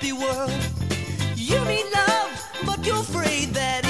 happy world. You need love, but you're afraid that